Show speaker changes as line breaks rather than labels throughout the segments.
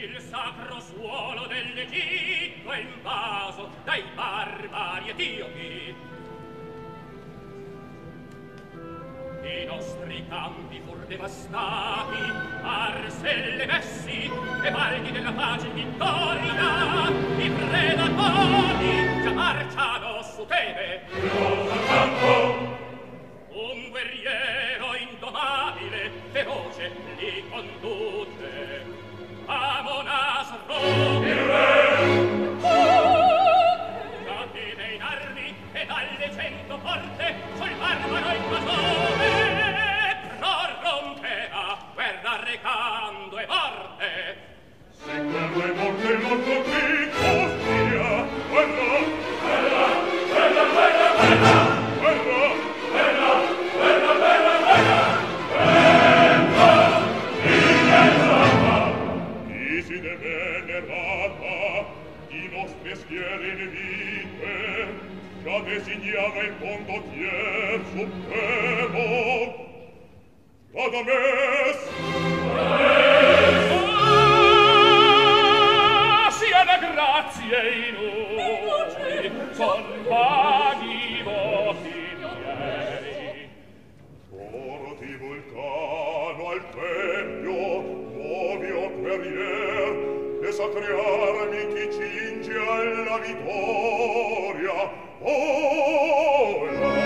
il sacro suolo dell'Egitto è invaso dai barbari etiopi. I
nostri campi fur devastati, arselle messi, e valli della pace vittoria, i predatori già marciano su Tebe. Rosa campo! nemiche già designava in fondo tier supremo Adames ah, sia da grazie in noi son vaghi voti miei coro di vulcano al tempio muovi o guerrier e sacre armi chi alla vittoria. Oh,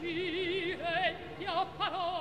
uscire io parole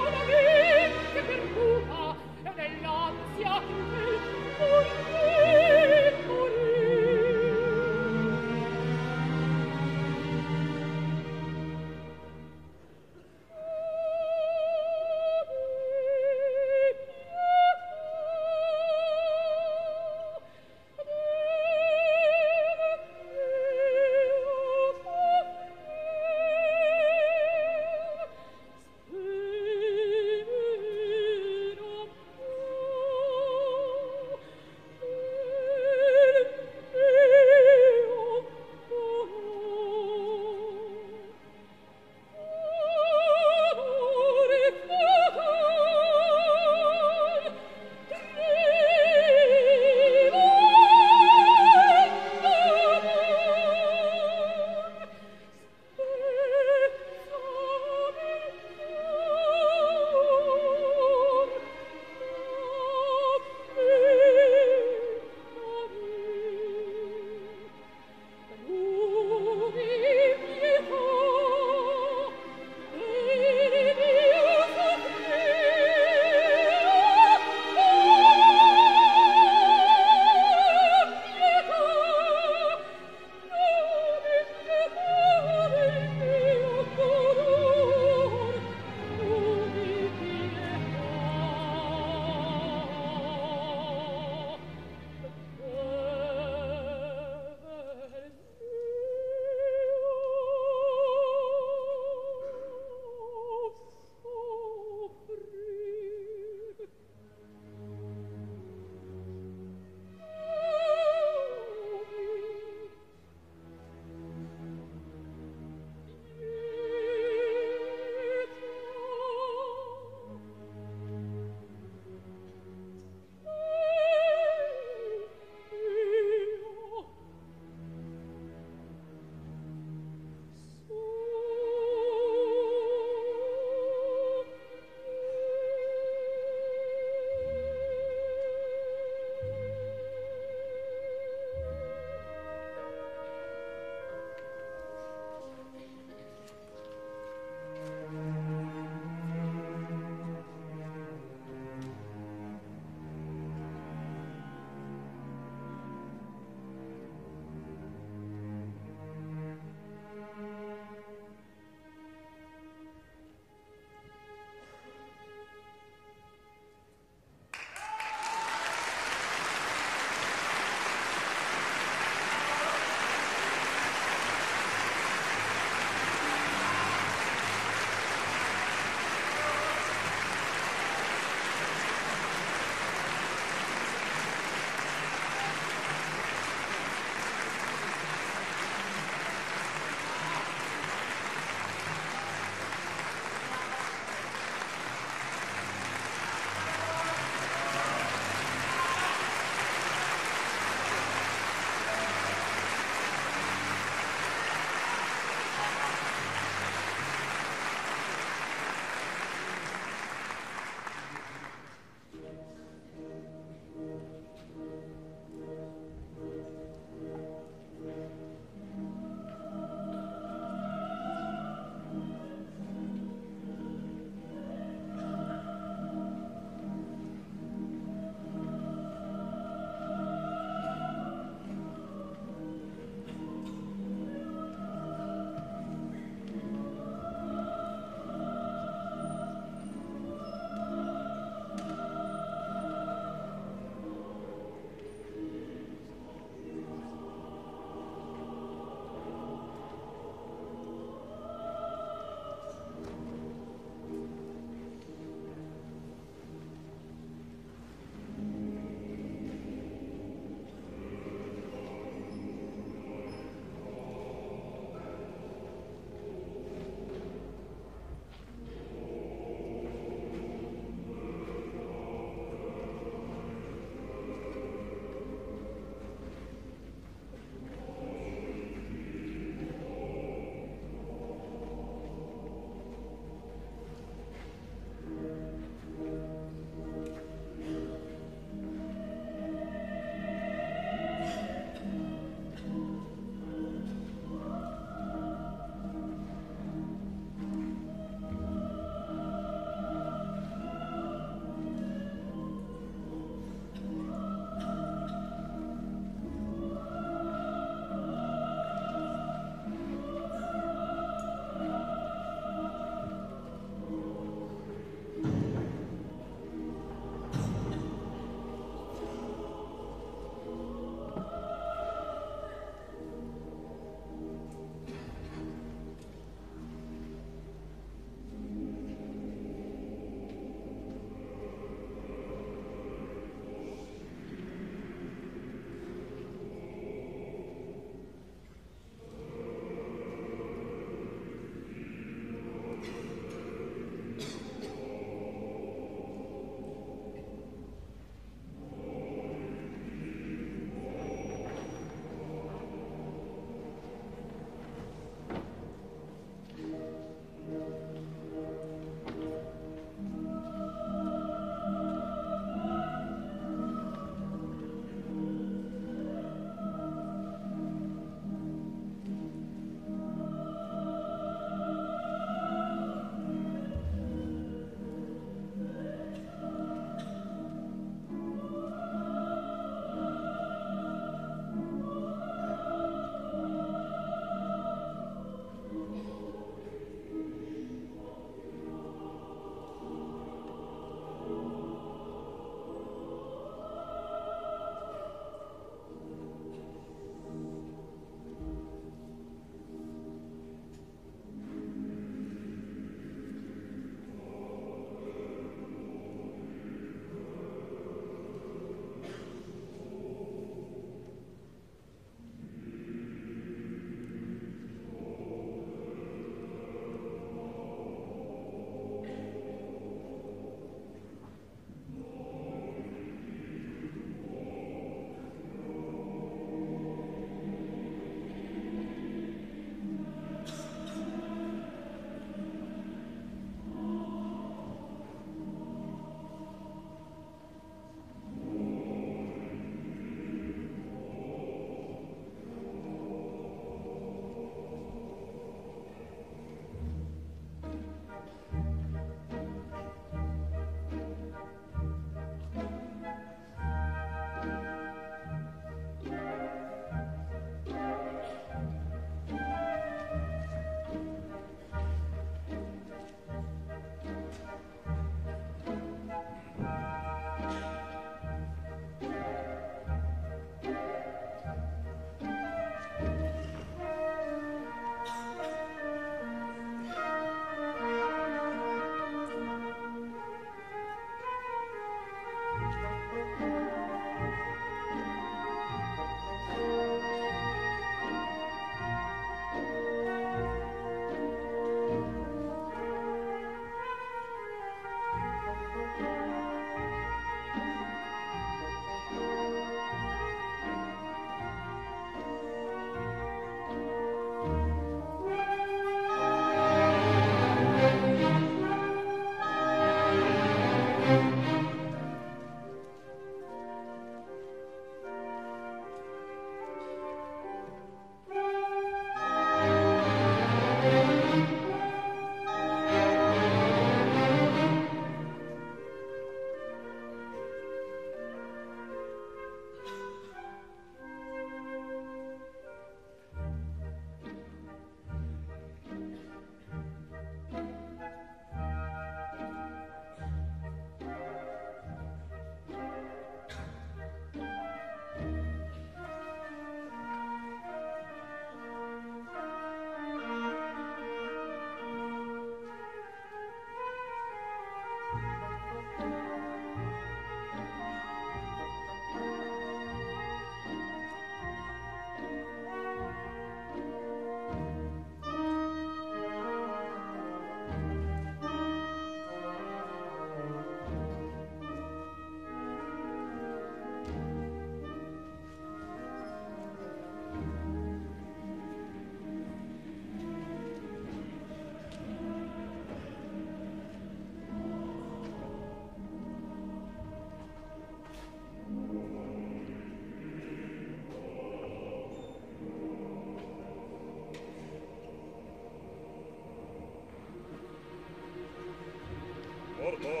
Borgo.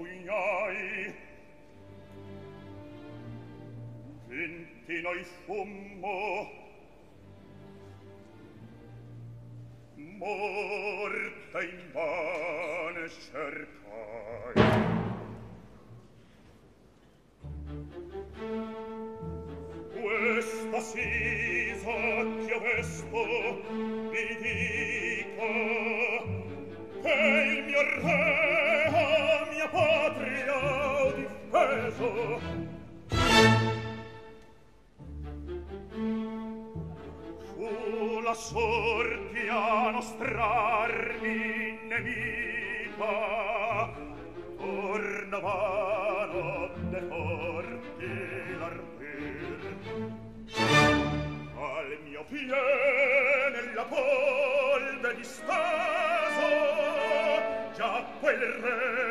pugnai vinti noi fummo. Morte in vane cercai questa sisa che avesto mi dica che il mio re peso. Fu la sorte a nostrarmi nemica tornavano de forti l'arpir al mio piede nella polve disteso già quel re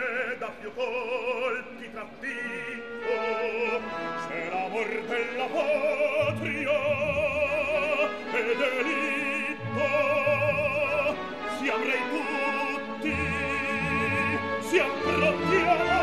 più colpi trafitto se l'amor della patria è delitto. Siam re tutti siam pronti a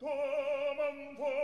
domandò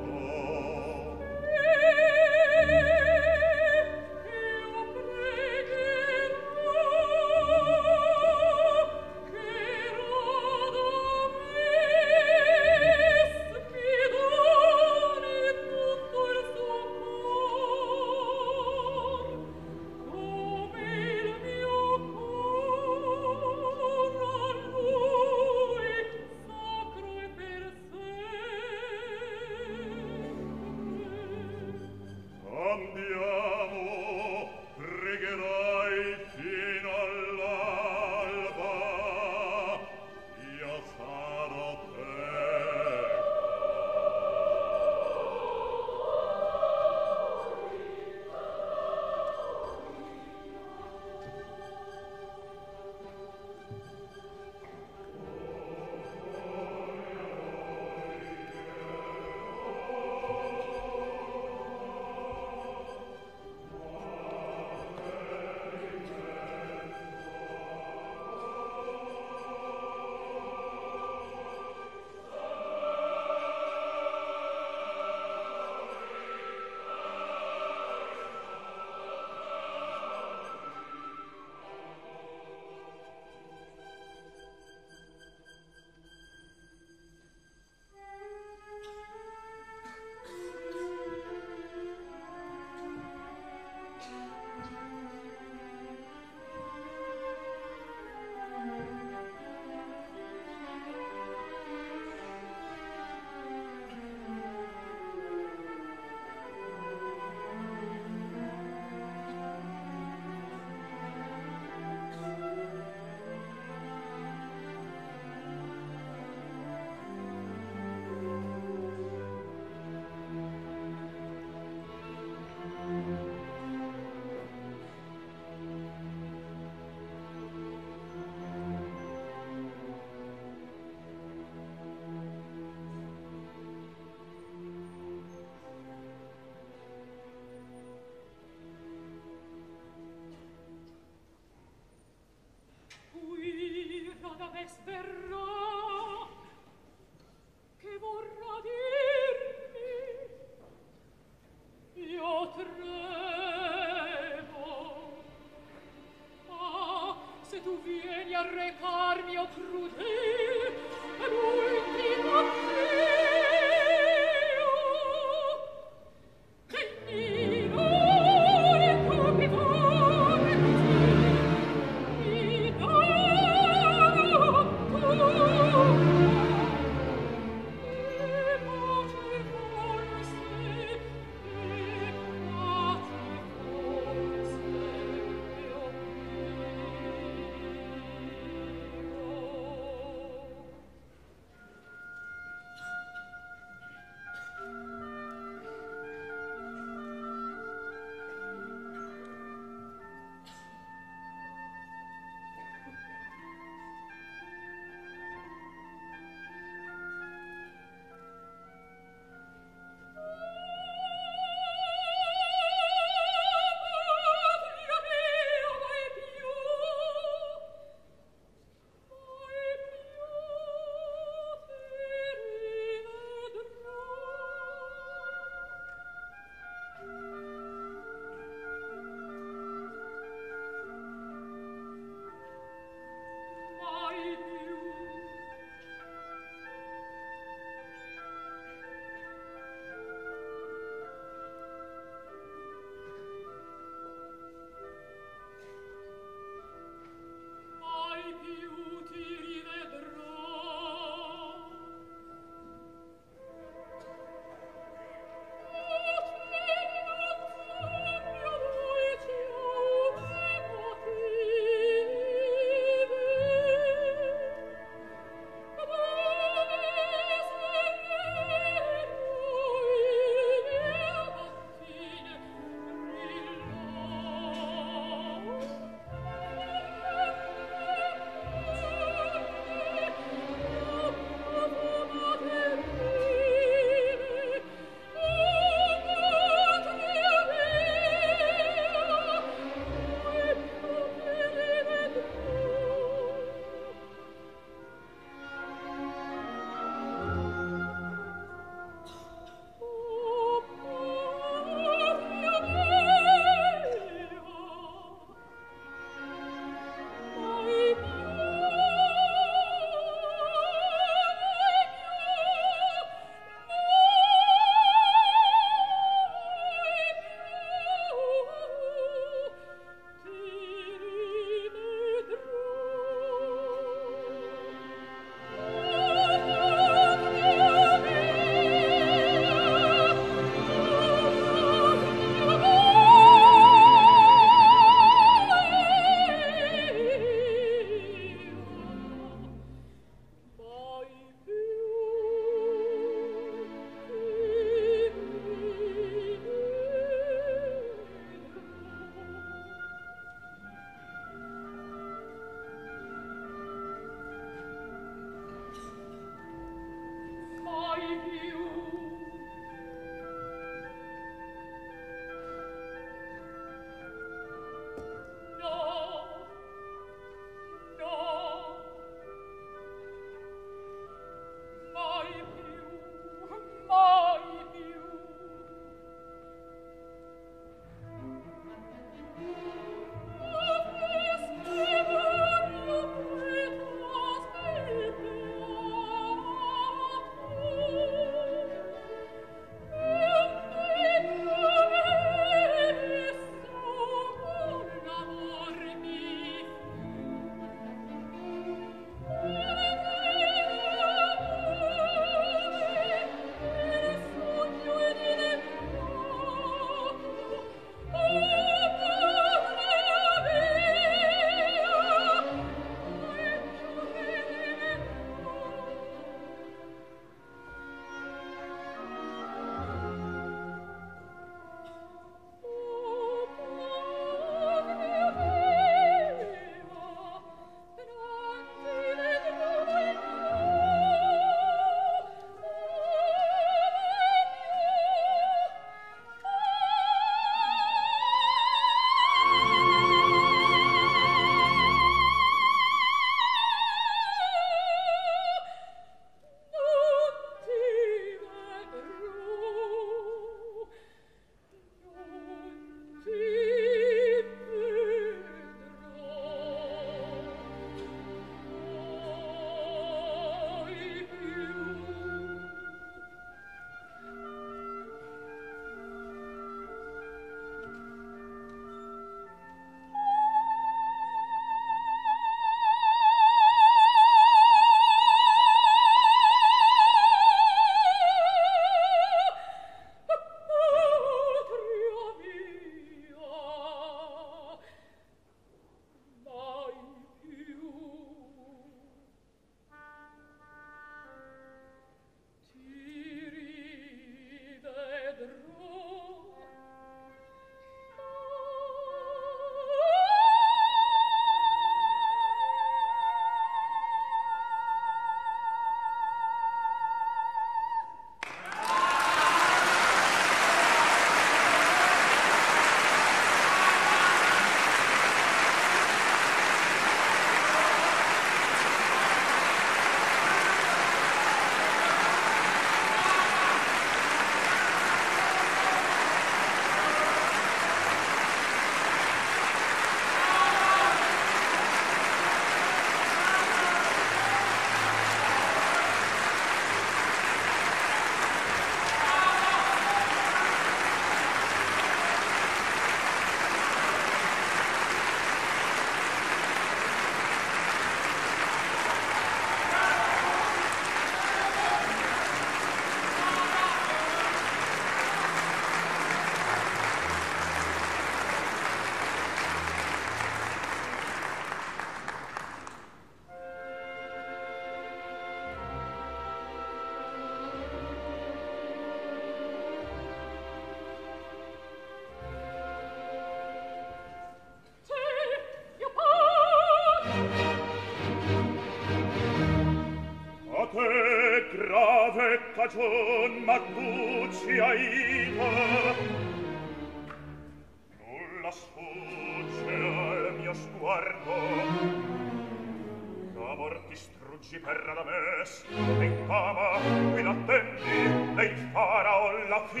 qui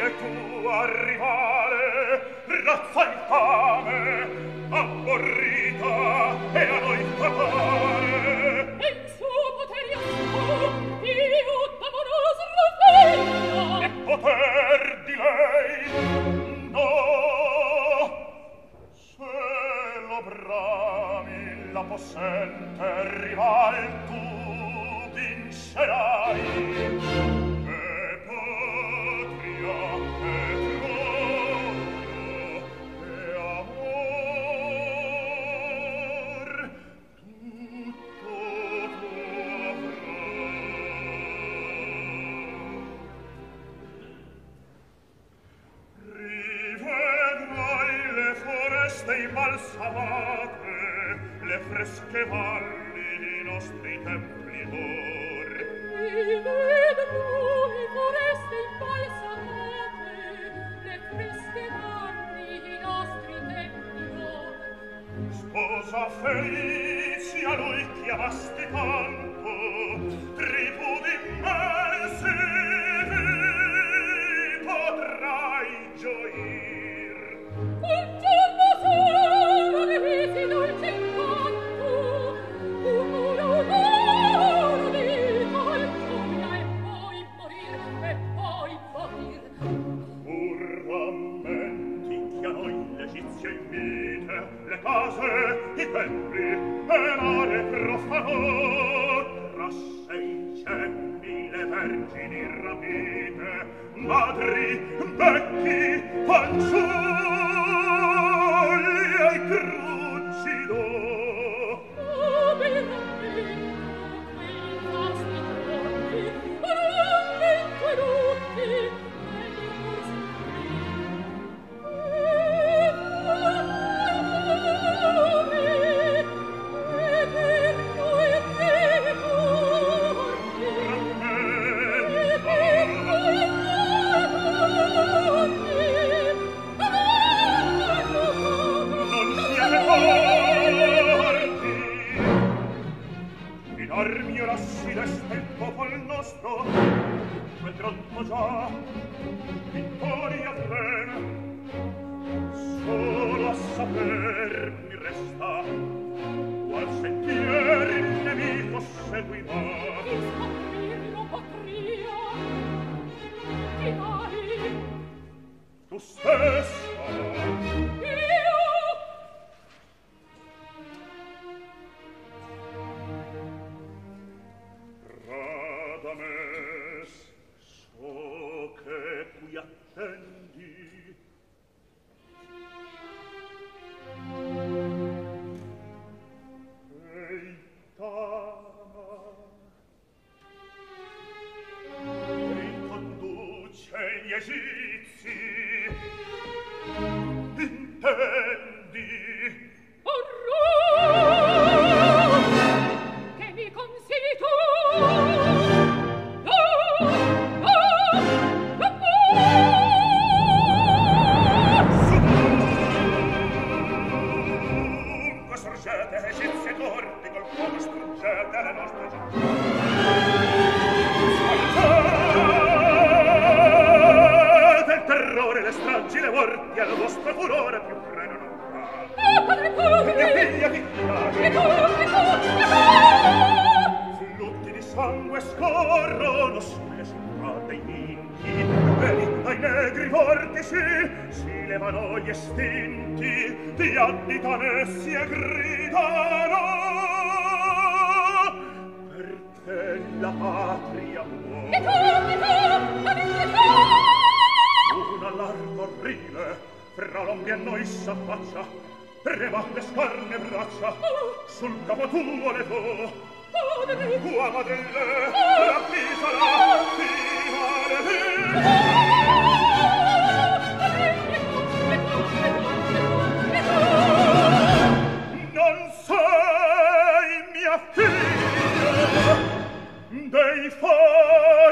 e tu senza furore più freno non fa.
Oh, padre Pugli!
Mia figlia
ti
piace!
Che colpi, colpi,
Flutti di sangue scorrono sulle città dei vinti, veri ai negri vortici si levano gli estinti, di anni tanessi e gridano perché la patria muore. Che colpi, colpi, fra l'ombri a noi s'affaccia prema le scarne braccia. Sul capo tuo le
tuo
tua madrelle ah! ravvisala fino alle vie sei mia figlia dei
fai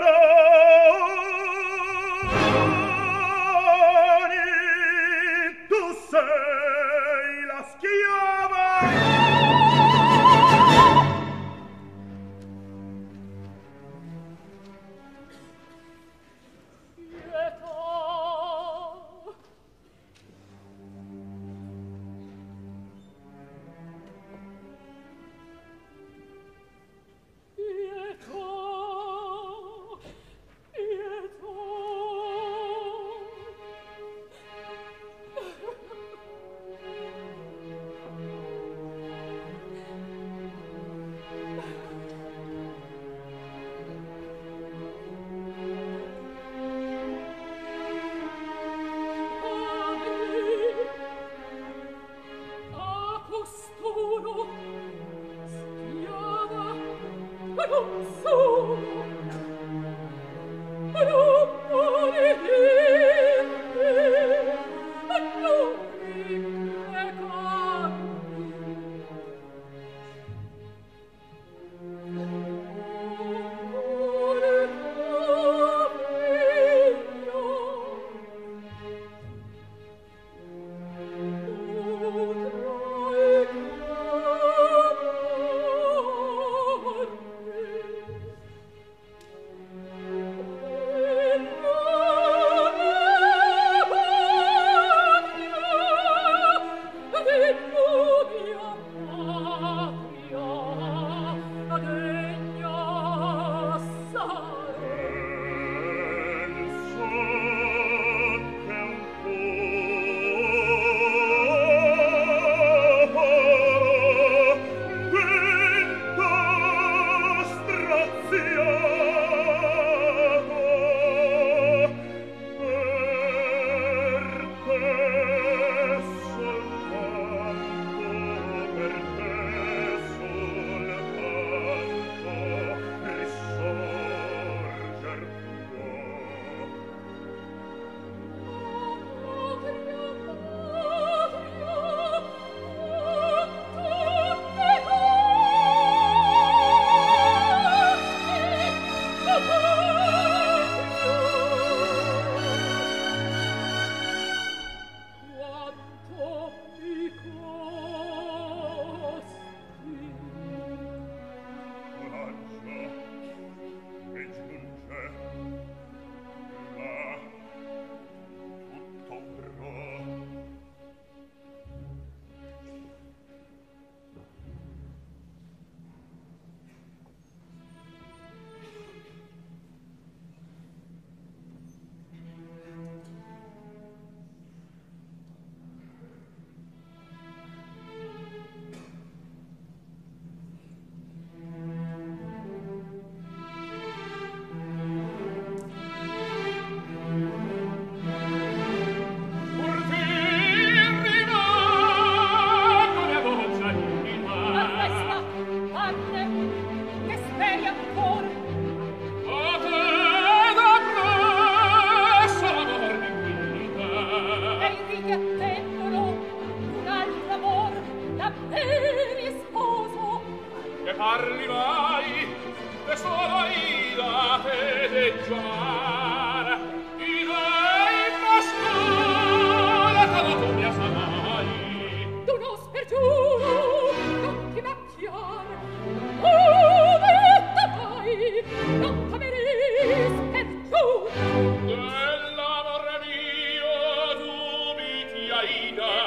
Maria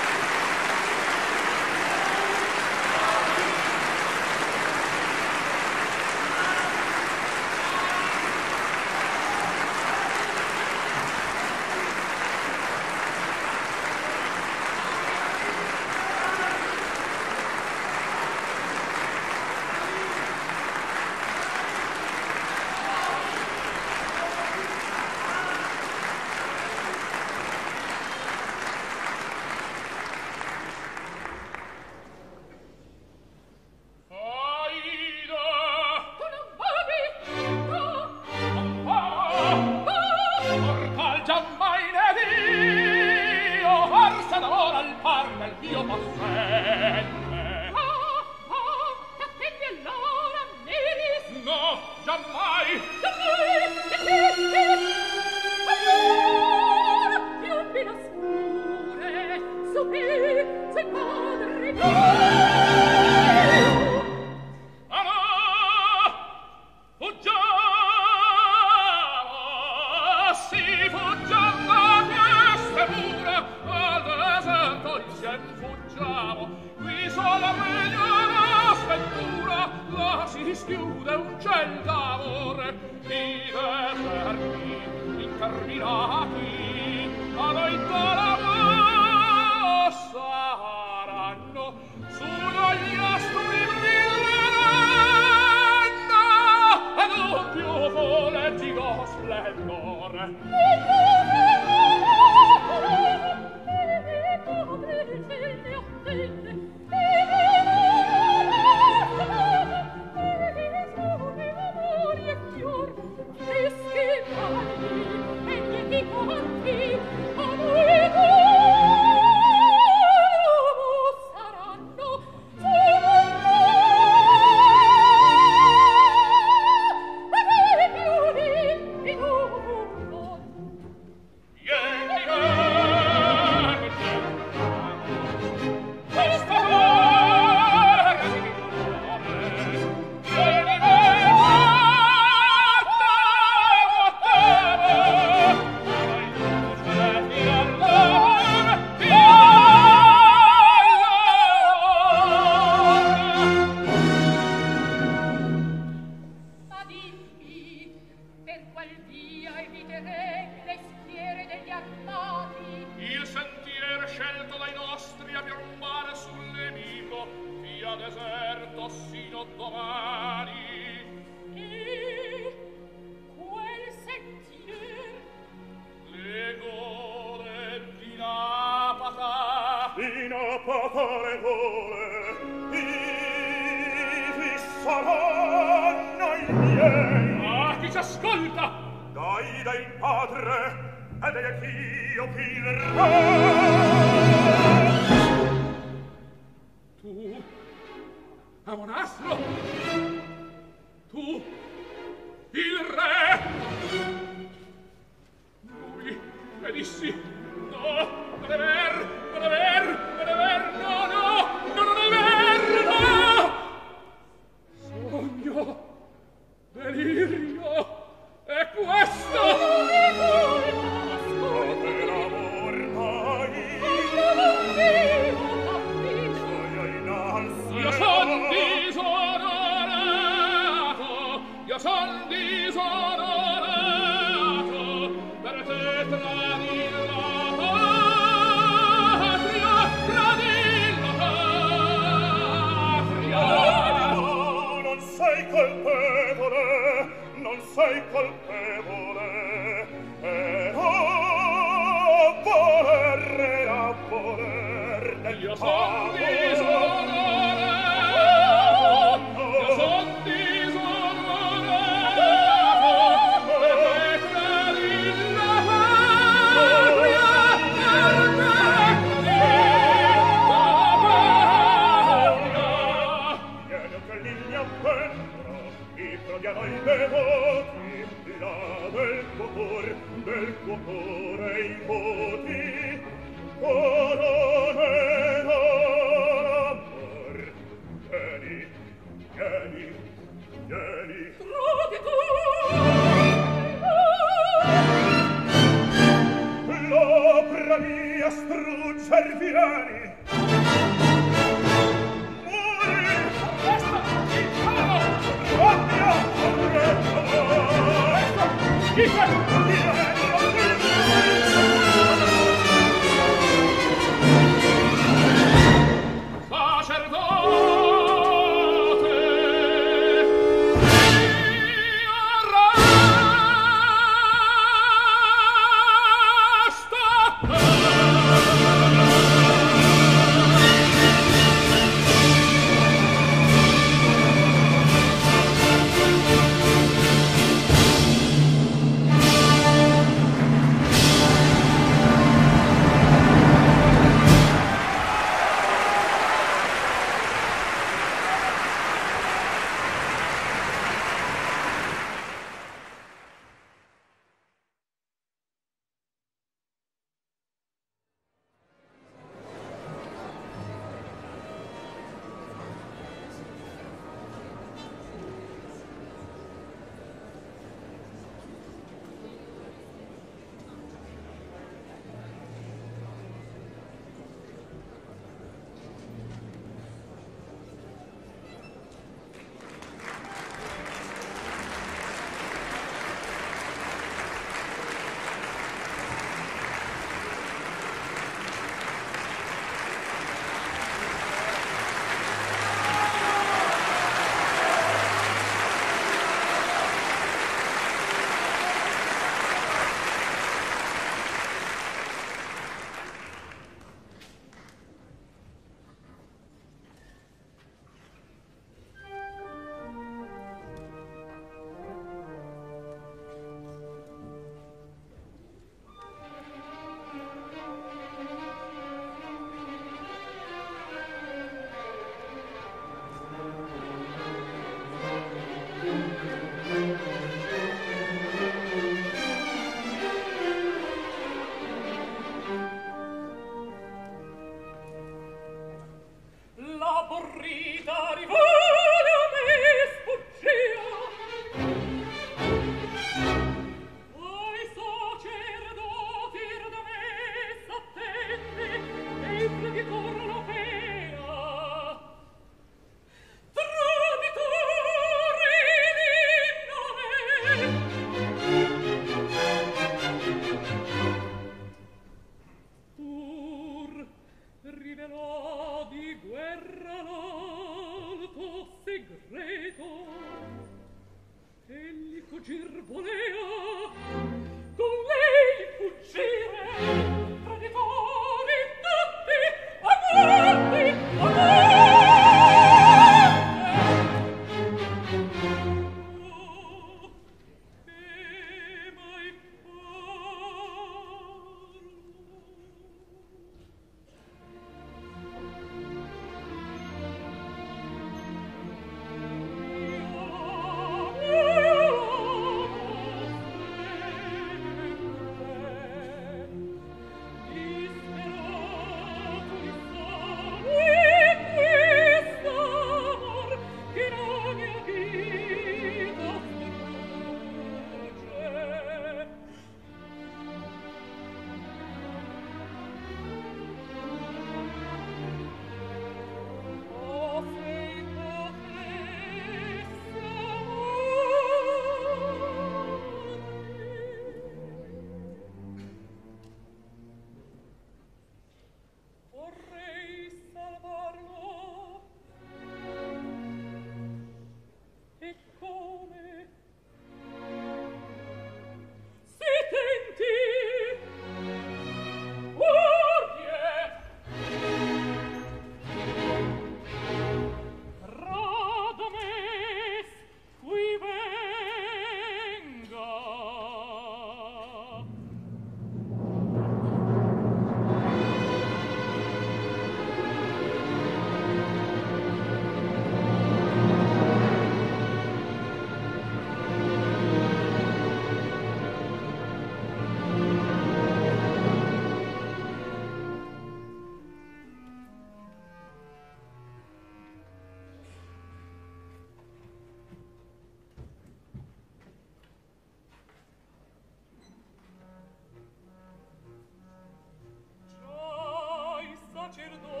cerdo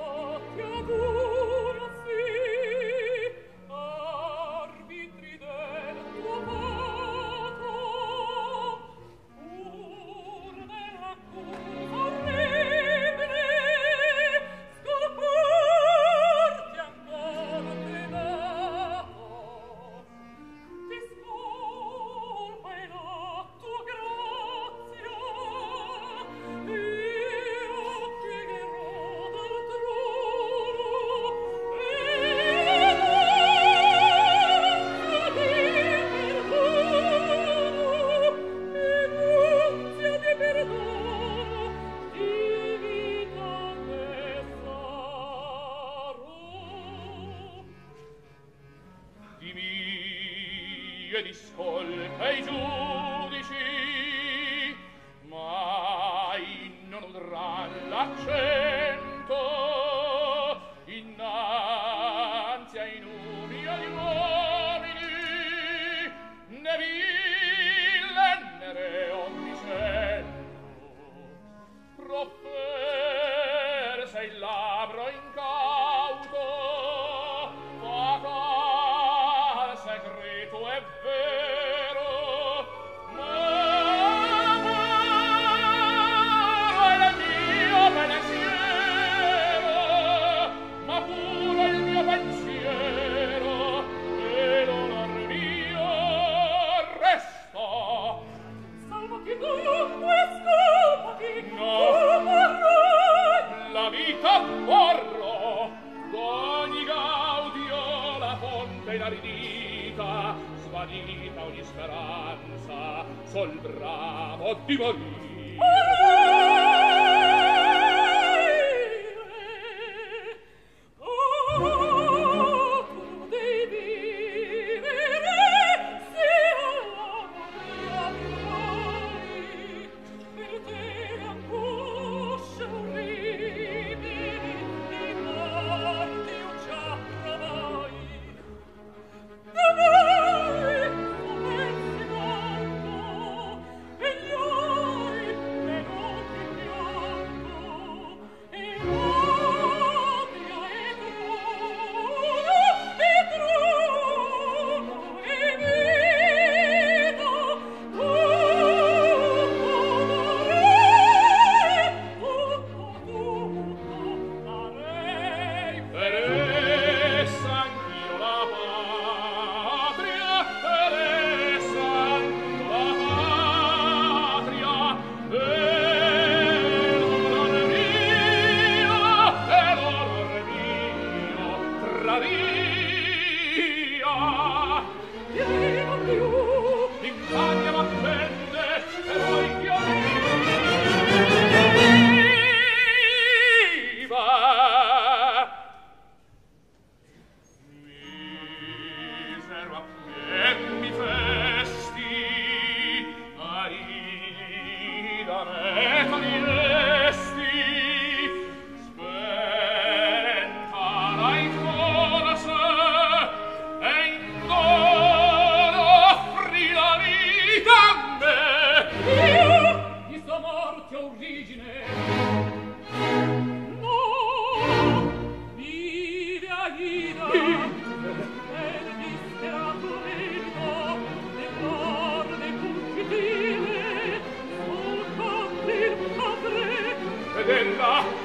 della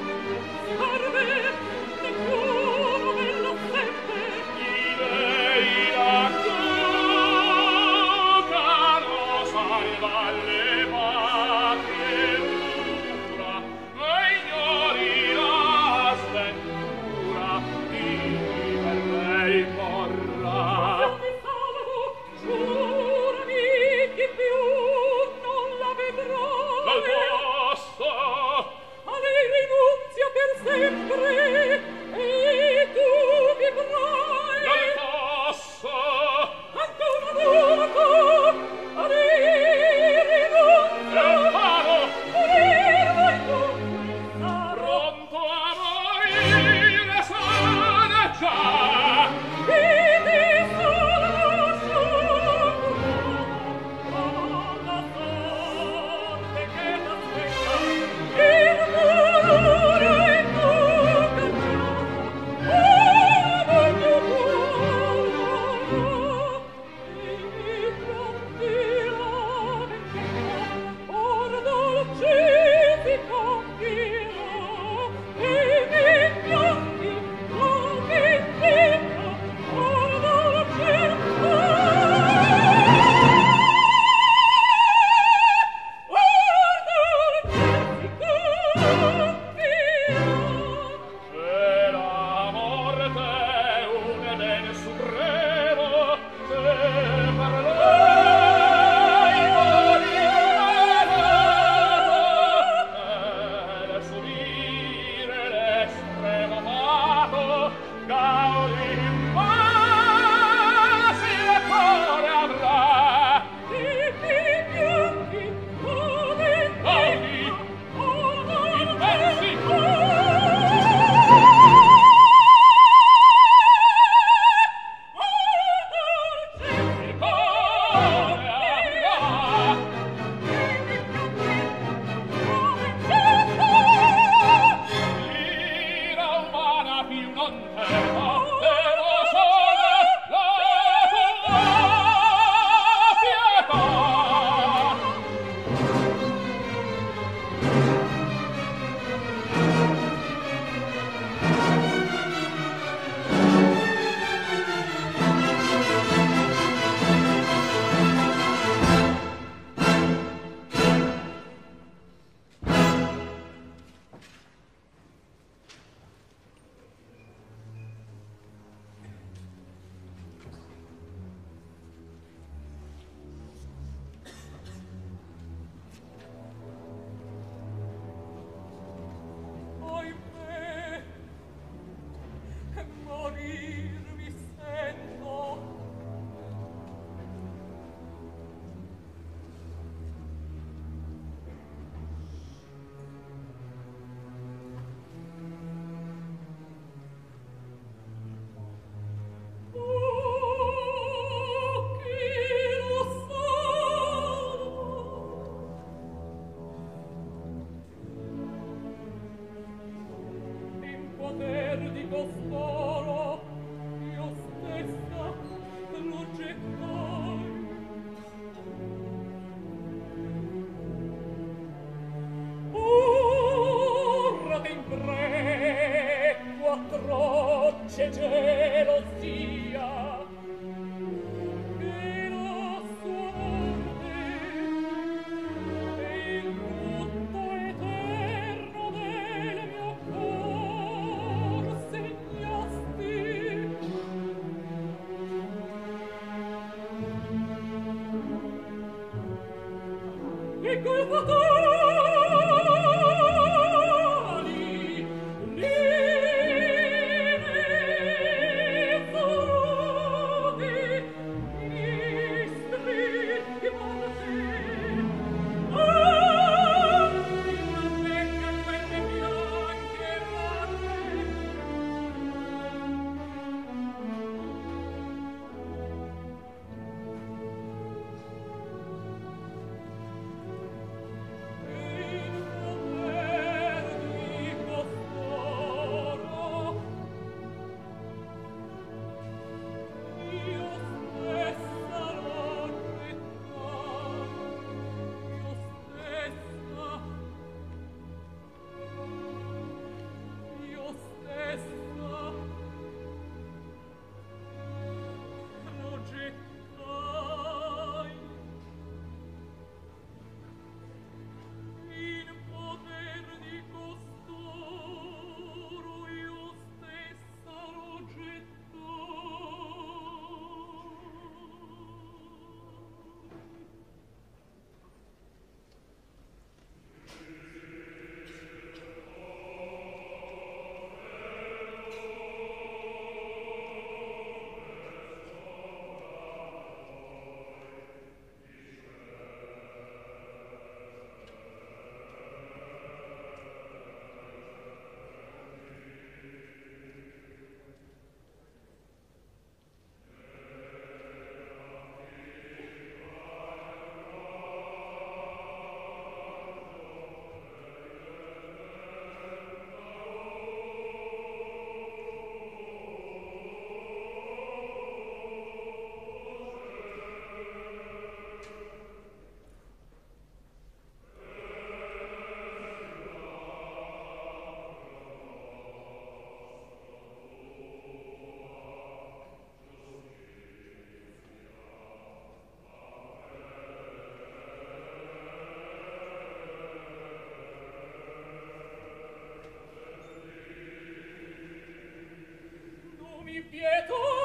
ogni pieto